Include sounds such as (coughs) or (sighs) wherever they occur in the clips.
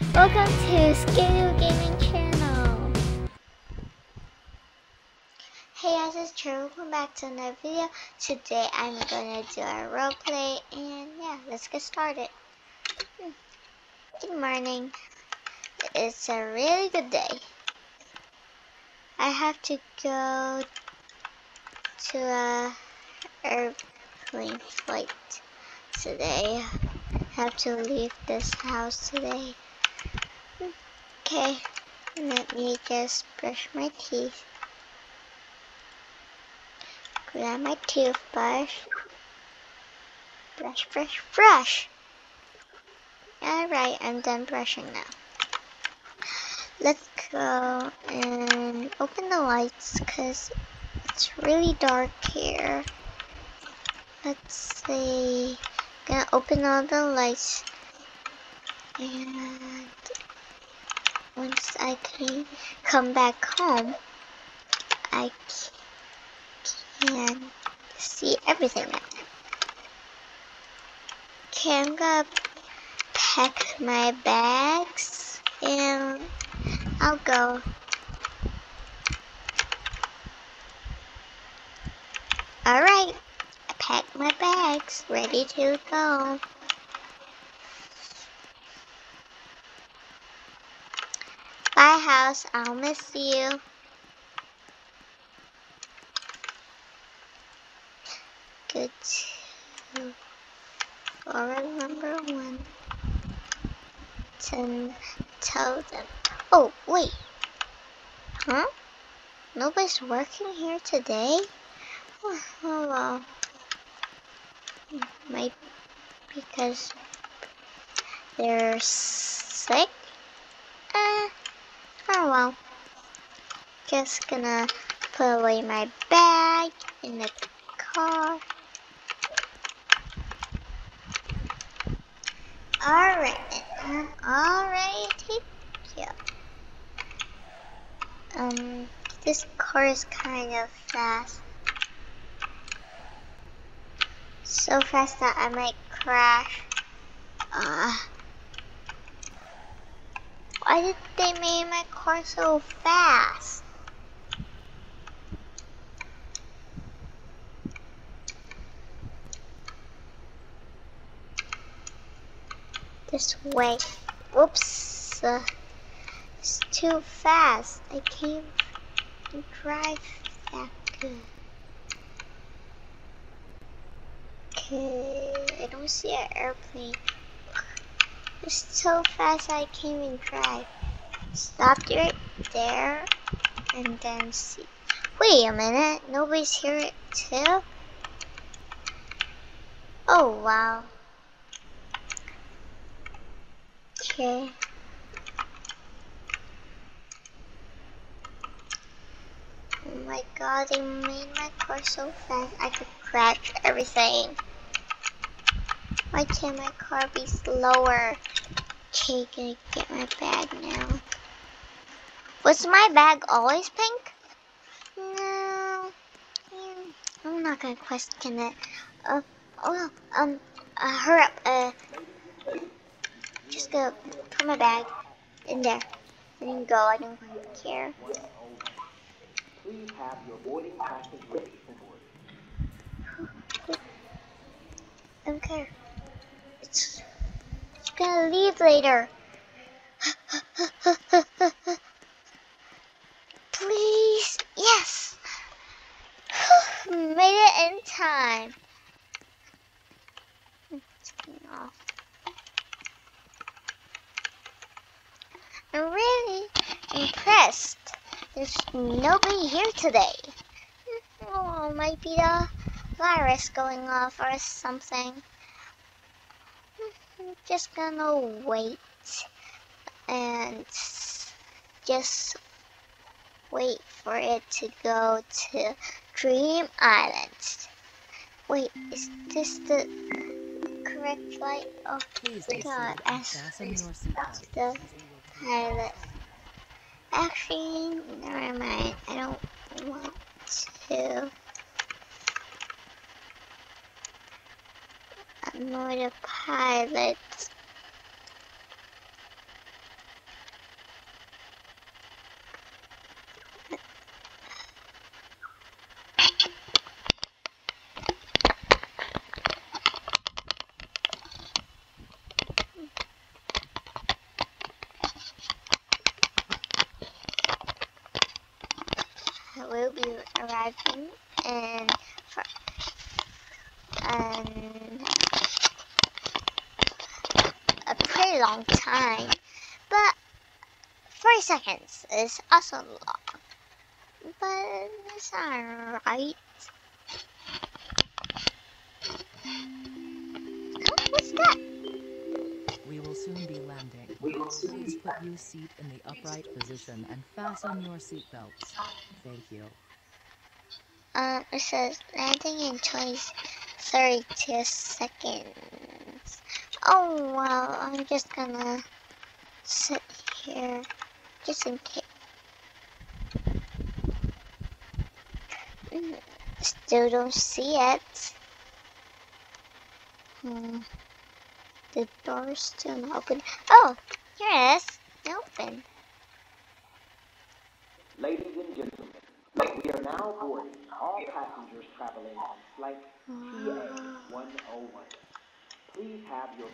Welcome to Skaloo Gaming Channel. Hey guys, it's Cherry. Welcome back to another video. Today I'm gonna do a roleplay and yeah, let's get started. Good morning. It's a really good day. I have to go to a airplane flight today. I have to leave this house today. Okay, let me just brush my teeth. Grab my toothbrush. Brush, brush, brush. Alright, I'm done brushing now. Let's go and open the lights because it's really dark here. Let's see. Gonna open all the lights and once I can come back home, I can see everything now. Okay, I'm gonna pack my bags and I'll go. Alright, I packed my bags, ready to go. Bye, house. I'll miss you. Good to for number one to tell them. Oh, wait. Huh? Nobody's working here today? Oh well. Maybe because they're sick? Well. Just gonna put away my bag in the car. Alright, I'm already you. Um, this car is kind of fast. So fast that I might crash. Uh, why did they make my car so fast? This way. Whoops. Uh, it's too fast. I can't drive that good. Okay, I don't see an airplane. It's so fast I can't even drive. Stop right there and then see. Wait a minute, nobody's here too? Oh wow. Okay. Oh my god, they made my car so fast I could crash everything. Why can't my car be slower? Okay, gonna get my bag now. Was my bag always pink? No. I'm not gonna question it. Uh, oh, um, uh, hurry up. Uh, just go put my bag in there. I didn't go. I don't care. Please have your boarding passes ready for board. I don't care. It's, it's gonna leave later. (laughs) Please, yes. (sighs) Made it in time. I'm really impressed. There's nobody here today. Oh, might be the virus going off or something. Just gonna wait and just wait for it to go to Dream Island. Wait, is this the correct flight? Oh Please god, ask the pilot. Actually, never mind. I don't want to. Annoy the pilot. driving and for um, a pretty long time, but 40 seconds is also long, but it's alright. Oh, what's that? We will soon be landing. Please put your seat in the upright position and fasten your seatbelts. Thank you. Um, it says landing in 20, 32 seconds. Oh, well, I'm just gonna sit here just in case. Still don't see it. Hmm. The door's still not open. Oh, here it is. Open. Ladies and gentlemen, we are now boarding all passengers traveling on flight TA-101. Please have your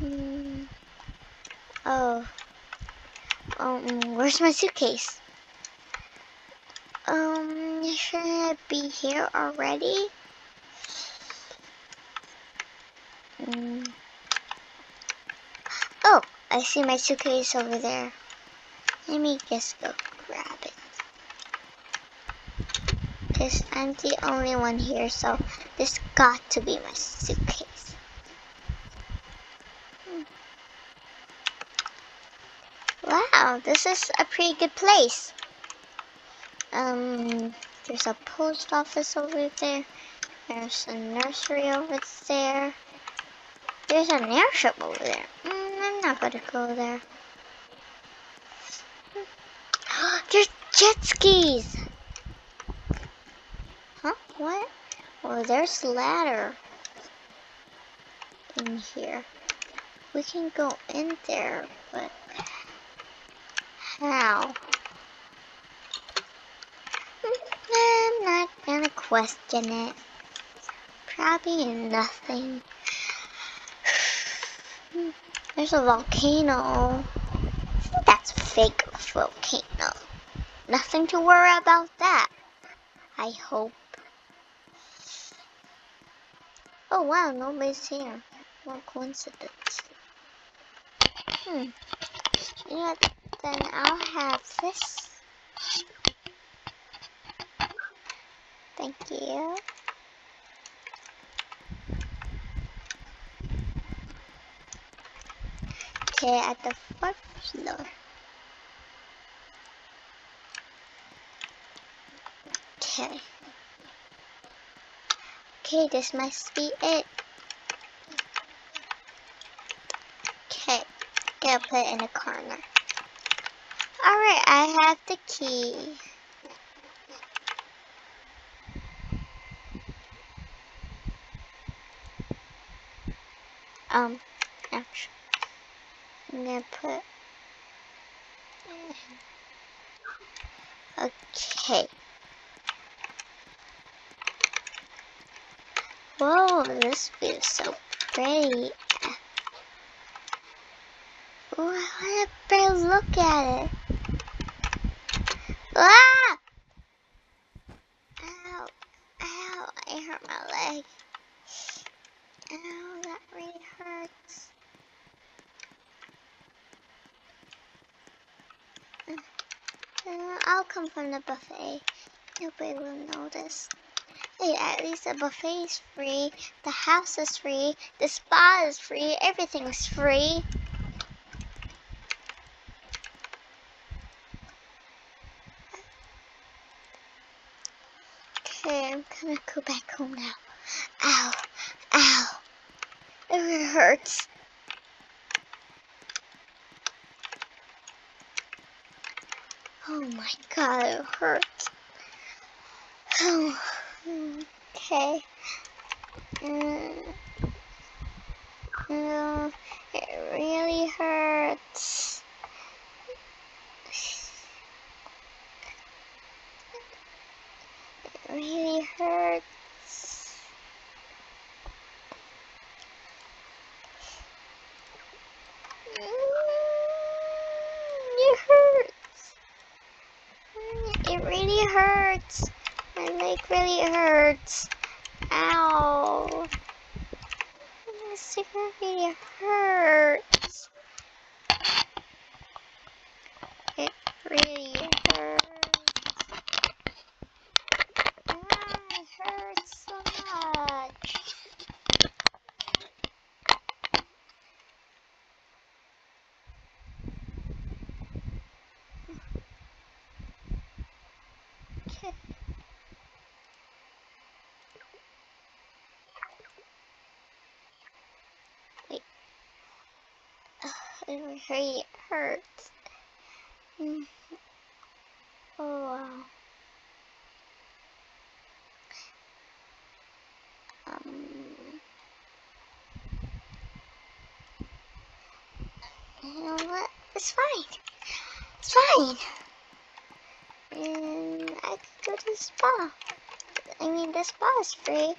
Hmm. Oh. Um, where's my suitcase? Um, shouldn't it be here already? Hmm. Oh, I see my suitcase over there. Let me just go grab it. Because I'm the only one here, so this got to be my suitcase. Wow, this is a pretty good place. Um, there's a post office over there. There's a nursery over there. There's an airship over there. Mm, I'm not gonna go there. (gasps) There's jet skis. Huh? What? Oh, there's ladder in here. We can go in there, but how? I'm not gonna question it. Probably nothing. There's a volcano. That's a fake volcano. Nothing to worry about that. I hope. Oh wow, nobody's here. What coincidence. Hmm. You know? Then I'll have this. Thank you. Okay, at the fourth floor. Okay. Okay, this must be it. Okay, gotta put it in a corner. Alright, I have the key. Um, ouch. I'm gonna put. Okay. Whoa, this view is so pretty. Ooh, I want a better look at it. Ah! Ow, ow, I hurt my leg. Ow, that really hurts. I'll come from the buffet. Nobody will notice. Hey, at least the buffet is free, the house is free, the spa is free, everything's free. Okay, I'm gonna go back home now. Ow, ow. It really hurts. Oh my god, it hurts. Oh, okay. Mm. No, it really hurts. It really hurts. Mm, It hurts. Hurts. My leg really hurts. Ow. My leg really hurts. It really hurts. Ah, it hurts so much. Okay. Wait. Ugh, it really hurts. Mm. Oh wow. Um. You know what? It's fine. It's fine. And I could go to the spa. I mean, the spa is free,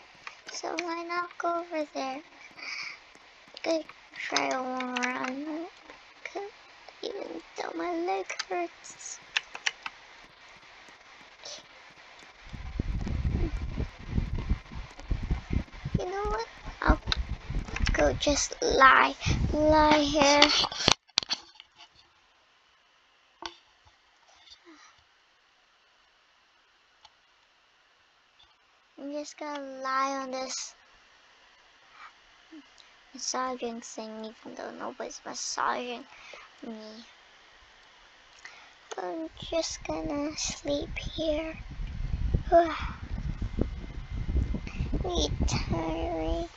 so why not go over there? Good try one run, my leg hurts. You know what? I'll go just lie, lie here. I'm just gonna lie on this massaging thing, even though nobody's massaging me. I'm just gonna sleep here. really tiring.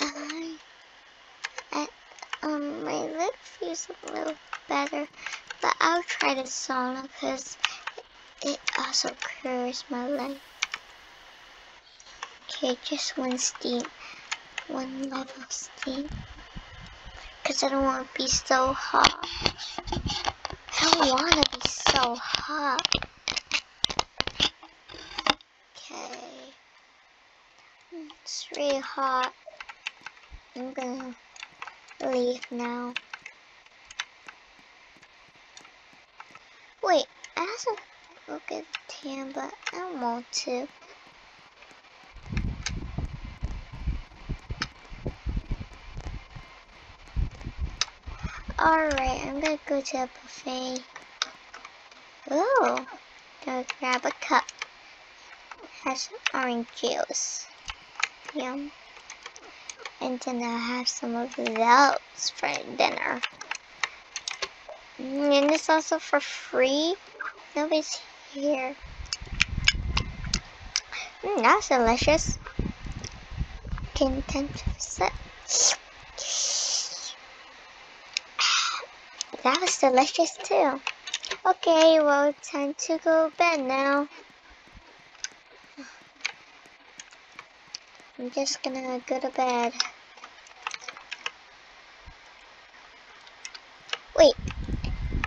I, um, my lip feels a little better, but I'll try the sauna because it also cures my leg. Okay, just one steam, one level steam, because I don't want to be so hot. I want to be so hot. Okay. It's really hot. I'm gonna leave now. Wait, I also look at tan, but I don't want to. Alright, I'm gonna go to a buffet. Oh, gonna grab a cup. Has orange juice. Yum. And then I'll have some of those for dinner. Mm, And it's also for free. Nobody's here. Mm, that's delicious. 10%. That was delicious too. Okay, well, time to go to bed now. I'm just gonna go to bed. Wait,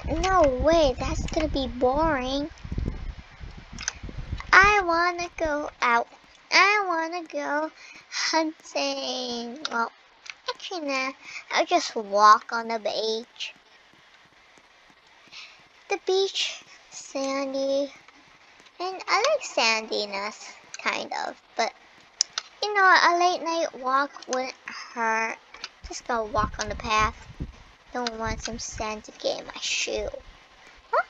no way, that's gonna be boring. I wanna go out. I wanna go hunting. Well, actually, nah, I'll just walk on the beach. The beach, sandy, and I like sandiness, kind of, but you know, a late night walk wouldn't hurt. Just go walk on the path. Don't want some sand to get in my shoe. Huh?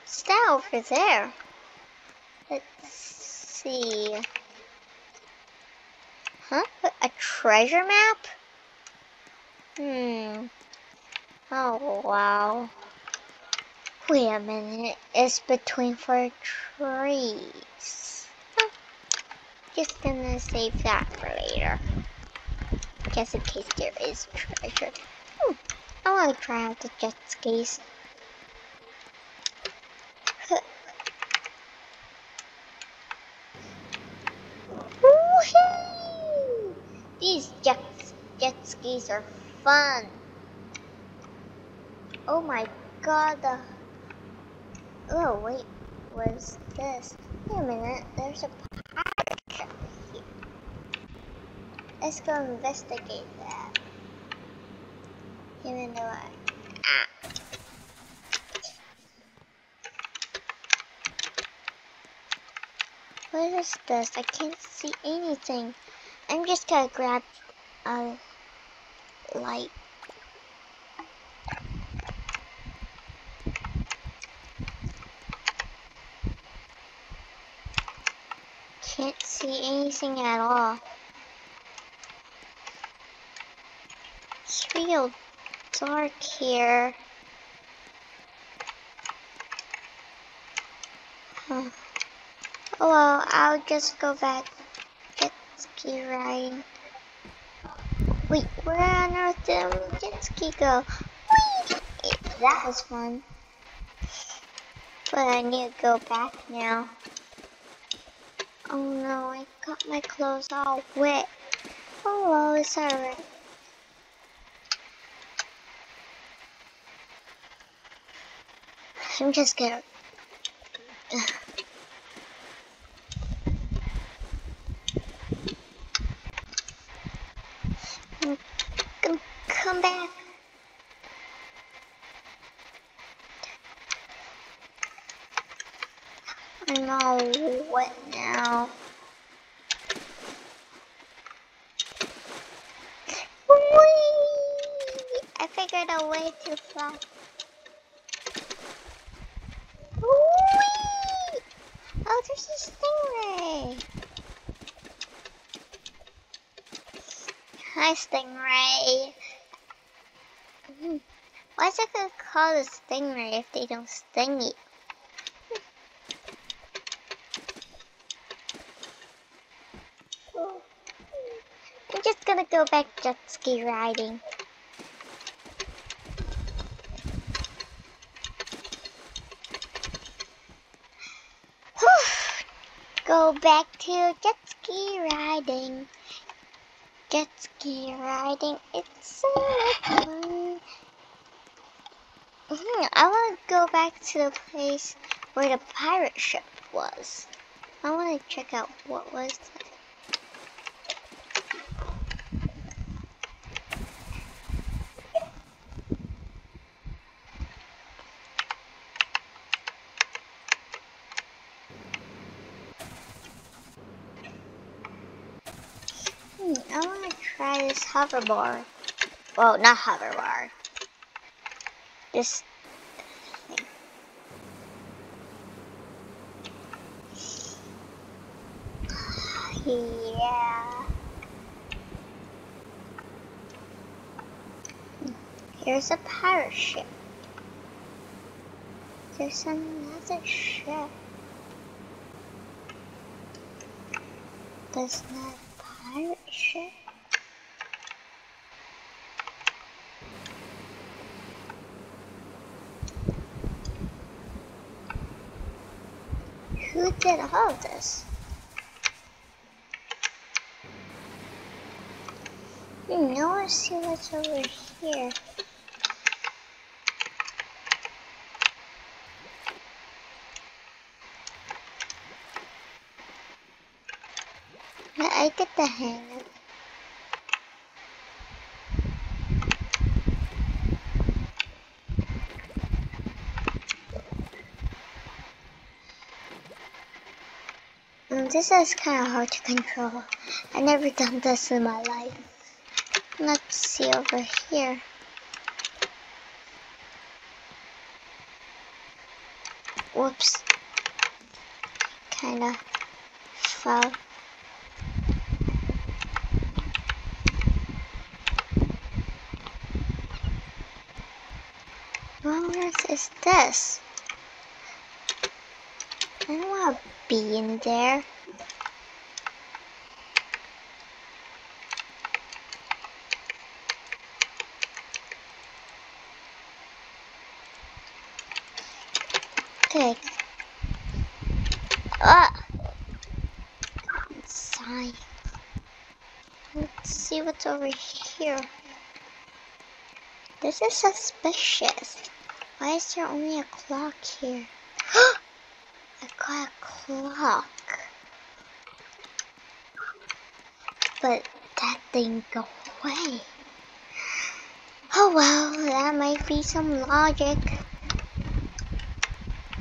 What's that over there? Let's see. Huh? A treasure map? Hmm. Oh, wow. Wait a minute. It's between four trees. Just gonna save that for later. Just in case there is treasure. Hmm. I wanna try out the jet skis. Woohoo! These jet, jet skis are fun. Oh my god, the... Oh, wait, what is this? Wait a minute, there's a pack here. Let's go investigate that. Though I... Ah. What is this? I can't see anything. I'm just gonna grab a light. Can't at all. It's real dark here. Huh. Oh well, I'll just go back Jet ski riding. Wait, where on earth did jet ski go? That was fun. But I need to go back now. Oh no, I got my clothes all wet. Oh well, it's alright. I'm just gonna come, come back. I'm all wet now. Whee! I figured fly. Oh, there's a stingray. Hi, stingray. Hmm. Why is it gonna call a stingray if they don't sting you? I'm just gonna go back jet ski riding. go back to jet ski riding. Jet ski riding, it's so fun. Mhm, I want to go back to the place where the pirate ship was. I want to check out what was that. Hmm, I want to try this hoverboard. Well, not hoverboard. This thing. (sighs) Yeah. Here's a pirate ship. There's another ship. There's not a pirate ship. Who did all of this? Hmm, now I see what's over here. I get the hang of it. Mm, This is kind of hard to control. I never done this in my life. Let's see over here. Whoops. Kinda fell. What on earth is this? I don't want to be in there. Okay. Ah! Sign. Let's see what's over here. This is suspicious. Why is there only a clock here? (gasps) I got a clock. But that didn't go away. Oh well, that might be some logic.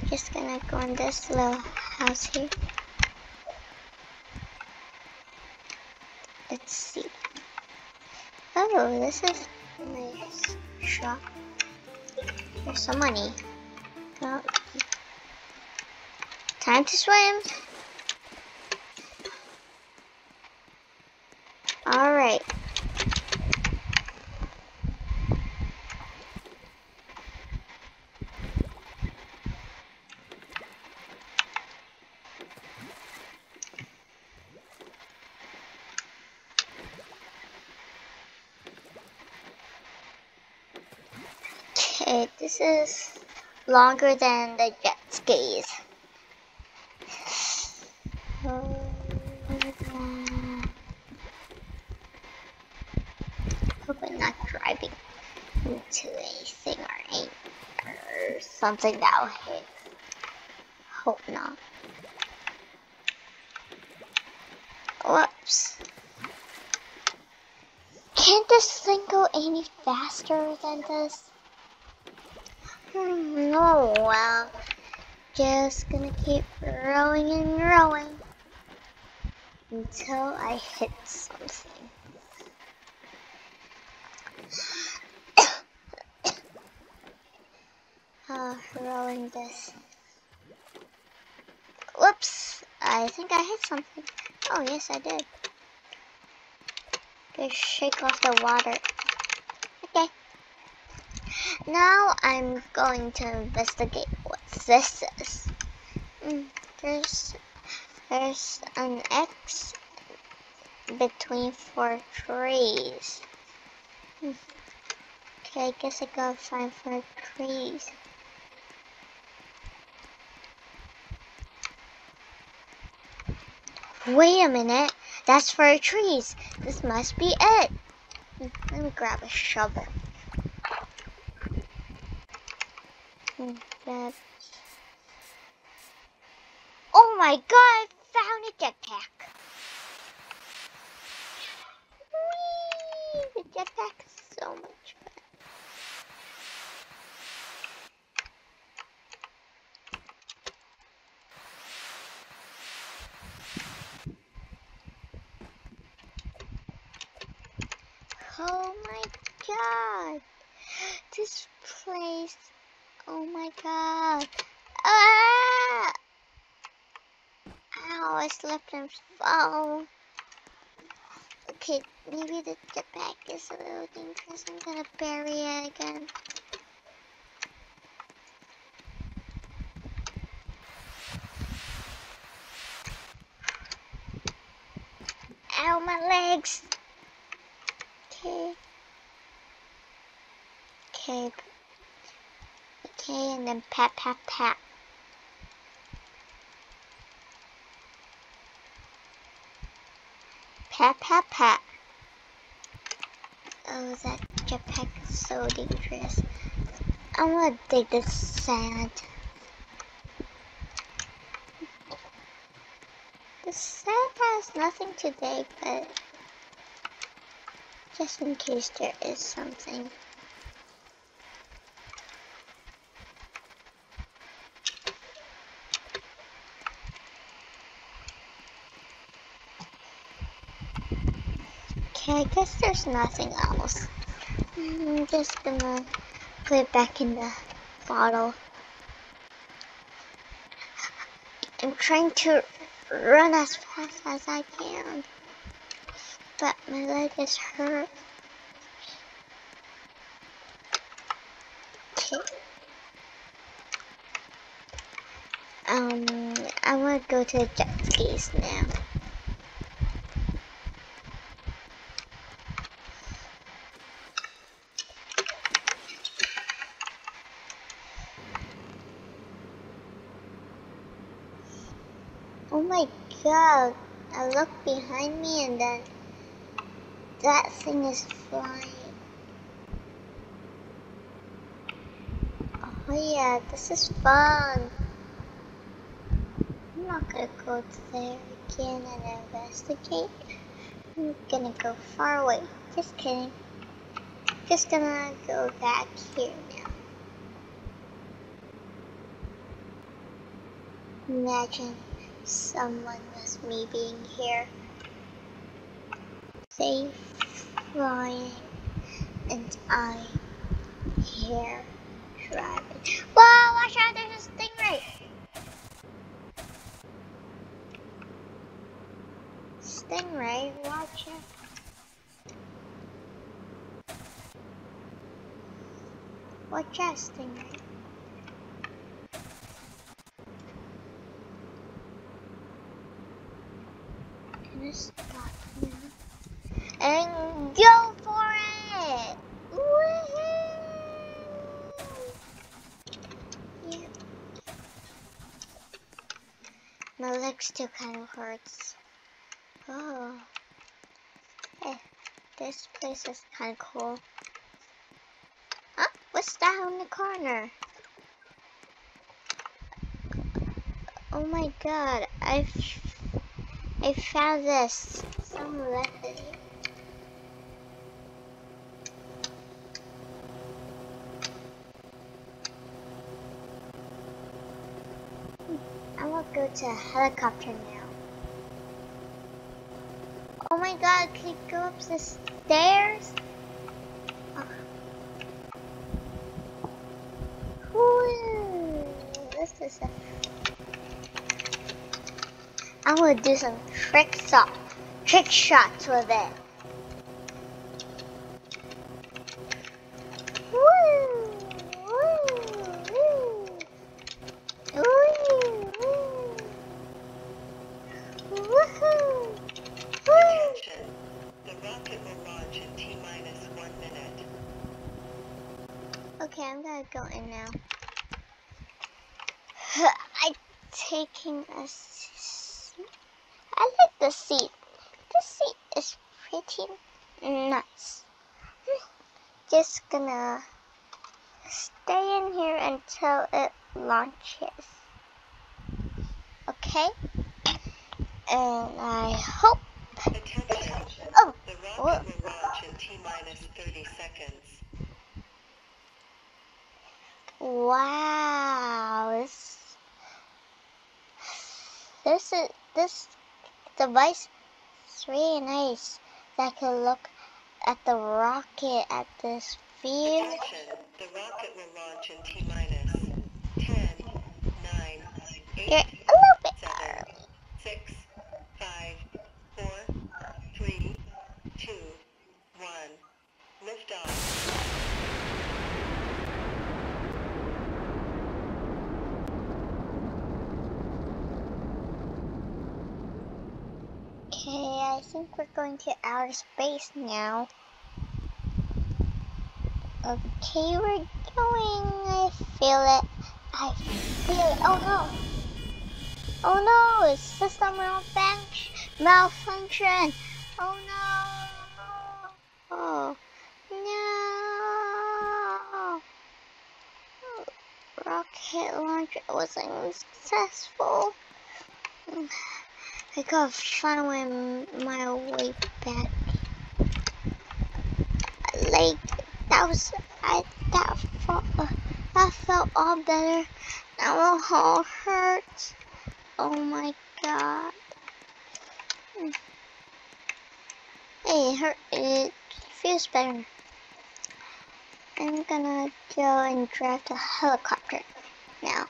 Just gonna go in this little house here. Let's see. This is a nice shop. There's some money. Time to swim. Alright. Okay, this is longer than the jet skis. Hope I'm not driving into anything or, any, or something that'll hit. Hope not. Whoops. Can't this thing go any faster than this? Oh well. Just gonna keep rowing and rowing until I hit something. (coughs) uh, rowing this. Whoops! I think I hit something. Oh, yes, I did. Just shake off the water. Now I'm going to investigate what this is. Mm, there's there's an X between four trees. Hmm. Okay, I guess I gotta find four trees. Wait a minute, that's four trees. This must be it. Hmm, Let me grab a shovel. Grab Oh my god, I found a jetpack. Whee! The jetpack is so much fun. Oh my god. This place. Oh my god. Ah! Ow, I slipped and fell. Okay, maybe the jetpack is a little dangerous. I'm gonna bury it again. Ow, my legs. Okay. Okay. Pat, pat, pat. Pat, pat, pat. Oh, that jetpack is so dangerous. I'm gonna dig this sand. The sand has nothing to dig, but just in case there is something. I guess there's nothing else. I'm just gonna put it back in the bottle. I'm trying to run as fast as I can, but my leg is hurt. Okay. Um, I want to go to the jet skis now. Oh my god, I look behind me and then that thing is flying. Oh yeah, this is fun. I'm not gonna go there again and investigate. I'm gonna go far away. Just kidding. Just gonna go back here now. Imagine someone with me being here. safe flying and I here driving. Whoa, watch out, there's a stingray! Stingray, watch out. Watch out, stingray. Gonna stop now. And go for it! Woohoo! Yeah. My leg still kind of hurts. Oh. Hey, this place is kind of cool. Huh? What's that in the corner? Oh my god, I've I found this. I will go to a helicopter now. Oh my god, can you go up the stairs? Oh. Woo, this is a I'm gonna do some trick shot, trick shots with it. Woo! Woo! Woo! Woo! Woo! Woohoo! Woo! Attention. The rocket will launch in T minus one minute. Okay, I'm gonna go in now. I'm taking a. s- I like the seat. This seat is pretty nice. (laughs) Just gonna stay in here until it launches. Okay? And I hope. Attention. Oh, The rocket will launch in T minus 30 seconds. Wow, this this is this device is really nice. That can look at the rocket at this view. Attention. The rocket will launch in T minus 10, 9, You're a little bit 7, early. 6, 5, 4, 3, 2, 1. Lift off. Okay, I think we're going to outer space now. Okay, we're going. I feel it. I feel it. Oh no! Oh no! It's system malfunction. Malfunction. Oh no! Oh no! Rocket launch wasn't successful. I gotta find my, my way back. Like that was I that felt that felt all better. Now it all hurts. Oh my god. Hey, it hurt. It feels better. I'm gonna go and drive the helicopter now.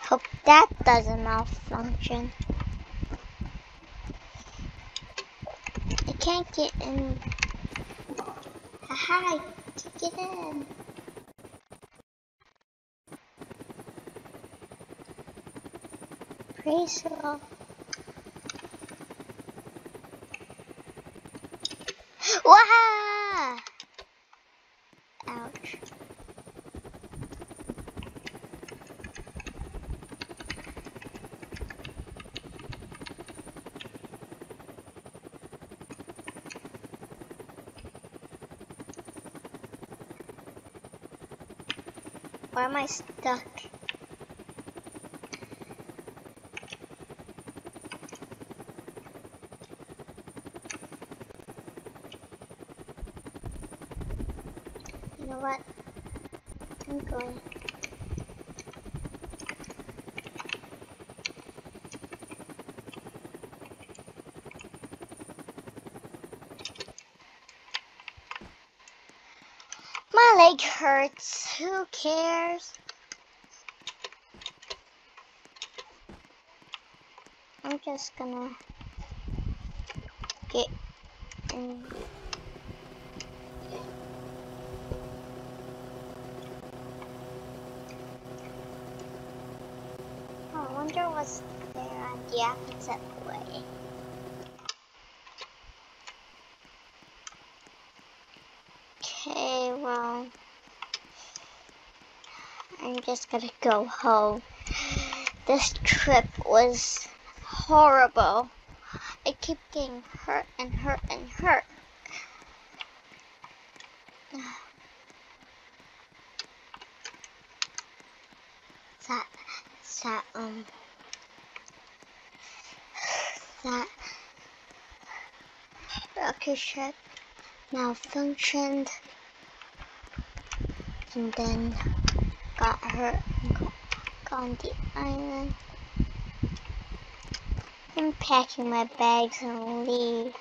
Hope that doesn't malfunction. I can't get in. I can't get in. Praise. Wow! Ouch. Why am I stuck? You know what? I'm going. My leg hurts. Who cares? I'm just gonna get in. Oh, I wonder what's there on the opposite way. Okay, well, I'm just gonna go home. This trip was horrible. I keep getting hurt and hurt and hurt. That, that, um, that rocket ship malfunctioned and then got hurt on the island. I'm packing my bags and leave.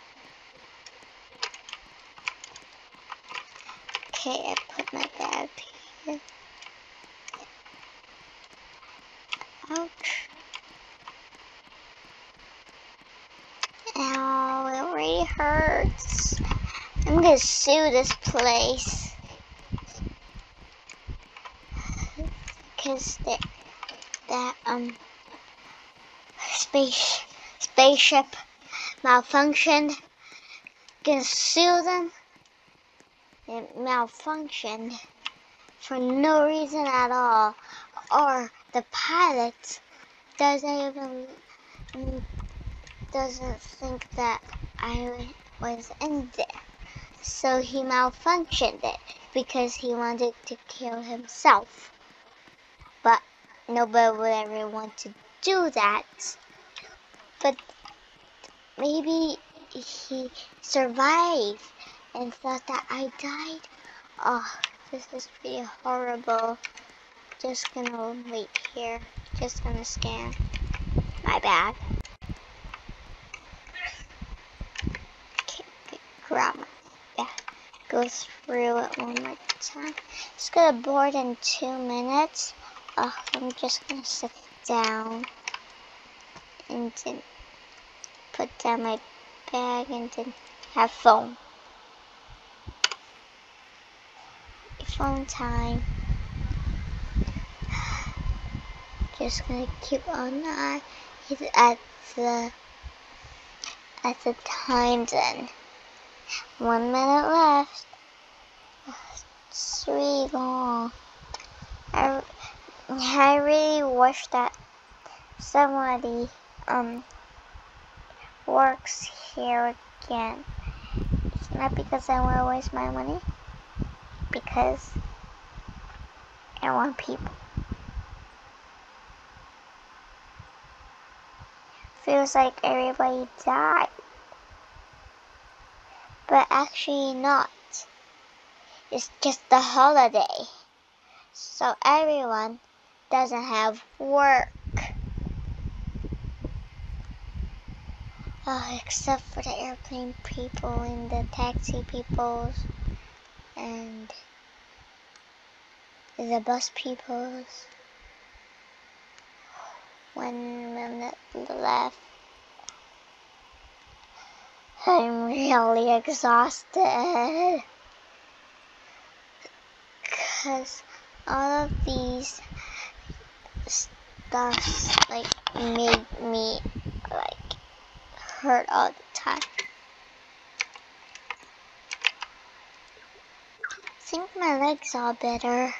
Okay, I put my bag here. Ouch. Ow, it really hurts. I'm gonna sue this place. Cause that, that, um, space, spaceship malfunctioned. Gonna sue them. It malfunctioned for no reason at all. Or the pilot doesn't even doesn't think that I was in there. So he malfunctioned it because he wanted to kill himself. Nobody would ever want to do that. But maybe he survived and thought that I died. Oh, this is pretty horrible. Just gonna wait here. Just gonna scan. My bad. Okay, grab my, yeah, go through it one more time. It's gonna board in two minutes. Oh, I'm just gonna sit down and then put down my bag and then have phone. Phone time. (sighs) Just gonna keep on eye at the at the time then. One minute left. (sighs) Three long. I, I really wish that somebody um works here again. It's not because I want to waste my money, because I want people. Feels like everybody died, but actually not. It's just the holiday, so everyone doesn't have work. Oh, except for the airplane people and the taxi peoples and the bus peoples. One minute left. I'm really exhausted. Because all of these stuffs like made me like hurt all the time. I think my legs are better.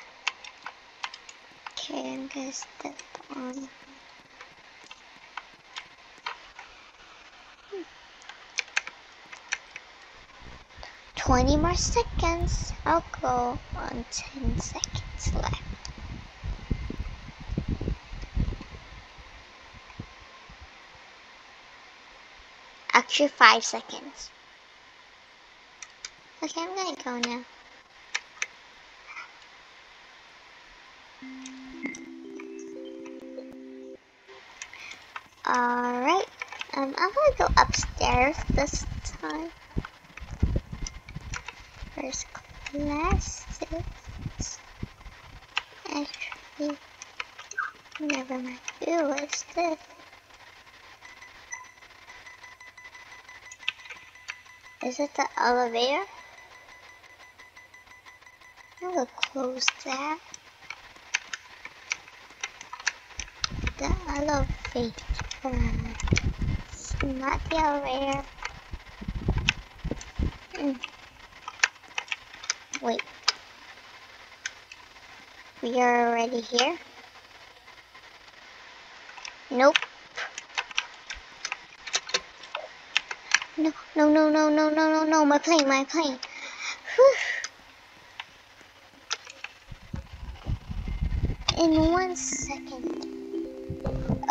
Okay, I'm gonna step on. Twenty more seconds. I'll go on ten seconds left. Actually, five seconds. Okay, I'm gonna go now. Alright, um, I'm gonna go upstairs this time. First class. Actually, never mind. Ooh, what's this? Is it the elevator? I will close that. The elevator. It's not the elevator. Mm. Wait. We are already here? Nope. No, no, no, no, no, no, no, my plane, my plane. Whew. In one second.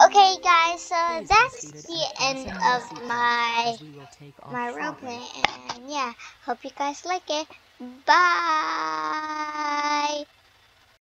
Okay, guys, so that's the end of my as we will take off my roleplay, and yeah, hope you guys like it. Bye.